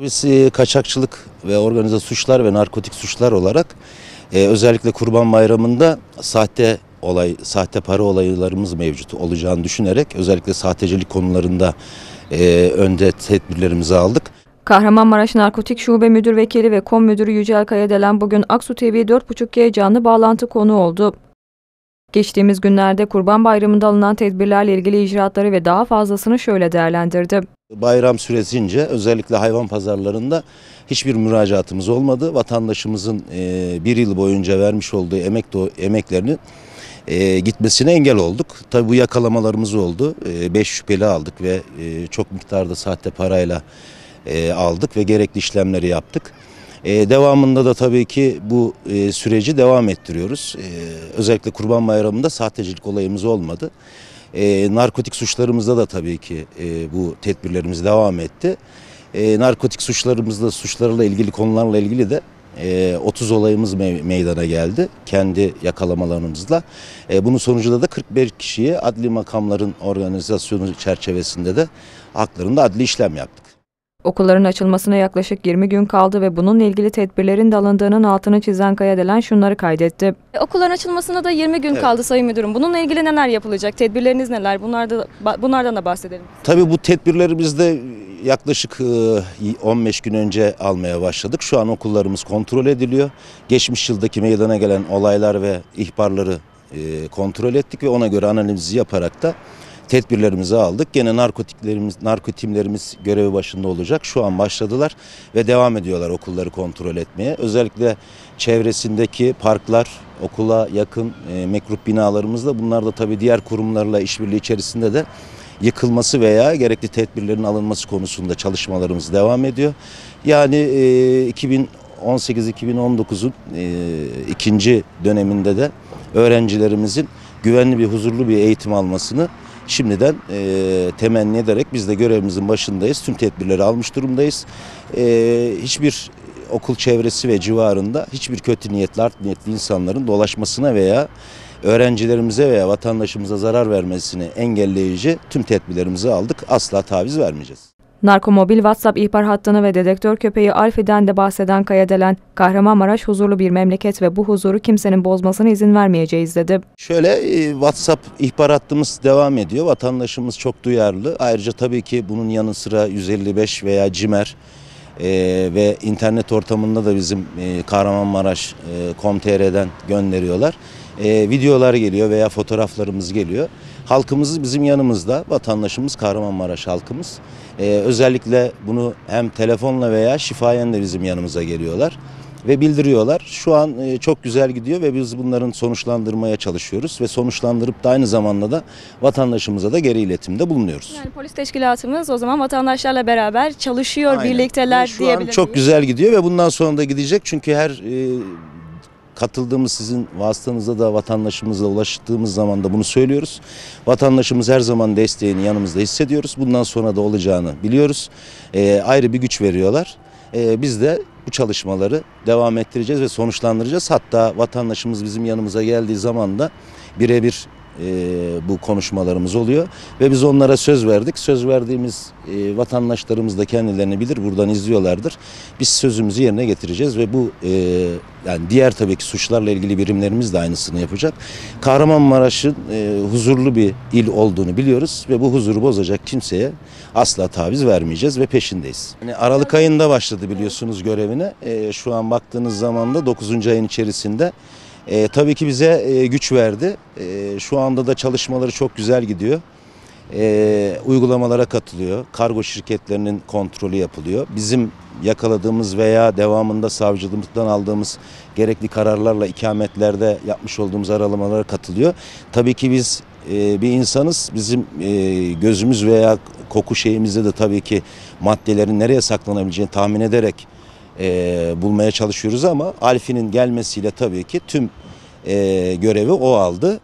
Biz kaçakçılık ve organize suçlar ve narkotik suçlar olarak e, özellikle Kurban Bayramı'nda sahte olay, sahte para olaylarımız mevcut olacağını düşünerek özellikle sahtecilik konularında e, önde tedbirlerimizi aldık. Kahramanmaraş Narkotik Şube Müdür Vekili ve Kom Müdürü Yücel Kayadelen bugün Aksu TV 4.5G canlı bağlantı konu oldu. Geçtiğimiz günlerde Kurban Bayramı'nda alınan tedbirlerle ilgili icraatları ve daha fazlasını şöyle değerlendirdi. Bayram süresince özellikle hayvan pazarlarında hiçbir müracaatımız olmadı. Vatandaşımızın e, bir yıl boyunca vermiş olduğu emek emeklerini e, gitmesine engel olduk. Tabii bu yakalamalarımız oldu. 5 şüpheli aldık ve e, çok miktarda sahte parayla e, aldık ve gerekli işlemleri yaptık. E, devamında da tabii ki bu e, süreci devam ettiriyoruz. E, özellikle Kurban Bayramı'nda sahtecilik olayımız olmadı. E, narkotik suçlarımızda da tabii ki e, bu tedbirlerimiz devam etti. E, narkotik suçlarımızda suçlarla ilgili konularla ilgili de e, 30 olayımız me- meydana geldi kendi yakalamalarımızla. E, bunun sonucunda da 41 kişiye adli makamların organizasyonu çerçevesinde de haklarında adli işlem yaptık. Okulların açılmasına yaklaşık 20 gün kaldı ve bununla ilgili tedbirlerin de alındığının altını çizen Kayadelen şunları kaydetti. Okulların açılmasına da 20 gün Evet. kaldı Sayın Müdürüm. Bununla ilgili neler yapılacak? Tedbirleriniz neler? Bunlarda, bunlardan da bahsedelim. Tabii bu tedbirlerimizde yaklaşık e, 15 gün önce almaya başladık. Şu an okullarımız kontrol ediliyor. Geçmiş yıldaki meydana gelen olaylar ve ihbarları e, kontrol ettik ve ona göre analizi yaparak da tedbirlerimizi aldık. Gene narkotiklerimiz, narkotimlerimiz görevi başında olacak. Şu an başladılar ve devam ediyorlar okulları kontrol etmeye. Özellikle çevresindeki parklar, okula yakın e, mekrup binalarımızda bunlar da tabii diğer kurumlarla işbirliği içerisinde de yıkılması veya gerekli tedbirlerin alınması konusunda çalışmalarımız devam ediyor. Yani e, 2018-2019'un e, ikinci döneminde de öğrencilerimizin güvenli bir huzurlu bir eğitim almasını şimdiden e, temenni ederek biz de görevimizin başındayız. Tüm tedbirleri almış durumdayız. E, hiçbir okul çevresi ve civarında hiçbir kötü niyetli, art niyetli insanların dolaşmasına veya öğrencilerimize veya vatandaşımıza zarar vermesini engelleyici tüm tedbirlerimizi aldık. Asla taviz vermeyeceğiz. Narkomobil WhatsApp ihbar hattını ve dedektör köpeği Alfi'den de bahseden Kayadelen, Kahramanmaraş huzurlu bir memleket ve bu huzuru kimsenin bozmasına izin vermeyeceğiz dedi. Şöyle e, WhatsApp ihbar hattımız devam ediyor. Vatandaşımız çok duyarlı. Ayrıca tabii ki bunun yanı sıra 155 veya CİMER e, ve internet ortamında da bizim e, Kahramanmaraş e, gönderiyorlar. E, videolar geliyor veya fotoğraflarımız geliyor. Halkımız bizim yanımızda. Vatandaşımız Kahramanmaraş halkımız. E, özellikle bunu hem telefonla veya şifayen de bizim yanımıza geliyorlar ve bildiriyorlar. Şu an e, çok güzel gidiyor ve biz bunların sonuçlandırmaya çalışıyoruz ve sonuçlandırıp da aynı zamanda da vatandaşımıza da geri iletimde bulunuyoruz. Yani polis teşkilatımız o zaman vatandaşlarla beraber çalışıyor, Aynen. birlikteler Ve şu diyebilir an çok güzel gidiyor ve bundan sonra da gidecek çünkü her e, katıldığımız sizin vasıtanızda da vatandaşımıza ulaştığımız zaman da bunu söylüyoruz. Vatandaşımız her zaman desteğini yanımızda hissediyoruz. Bundan sonra da olacağını biliyoruz. E, ayrı bir güç veriyorlar. E, biz de bu çalışmaları devam ettireceğiz ve sonuçlandıracağız. Hatta vatandaşımız bizim yanımıza geldiği zaman da birebir e, bu konuşmalarımız oluyor ve biz onlara söz verdik. Söz verdiğimiz e, vatandaşlarımız da kendilerini bilir, buradan izliyorlardır. Biz sözümüzü yerine getireceğiz ve bu e, yani diğer tabii ki suçlarla ilgili birimlerimiz de aynısını yapacak. Kahramanmaraş'ın e, huzurlu bir il olduğunu biliyoruz ve bu huzuru bozacak kimseye asla taviz vermeyeceğiz ve peşindeyiz. Yani Aralık ayında başladı biliyorsunuz görevine. E, şu an baktığınız zaman da 9. ayın içerisinde e, tabii ki bize e, güç verdi. E, şu anda da çalışmaları çok güzel gidiyor. E, uygulamalara katılıyor. Kargo şirketlerinin kontrolü yapılıyor. Bizim yakaladığımız veya devamında savcılıktan aldığımız gerekli kararlarla ikametlerde yapmış olduğumuz aralamalara katılıyor. Tabii ki biz e, bir insanız. Bizim e, gözümüz veya koku şeyimizde de tabii ki maddelerin nereye saklanabileceğini tahmin ederek e, bulmaya çalışıyoruz ama Alfi'nin gelmesiyle tabii ki tüm e, görevi o aldı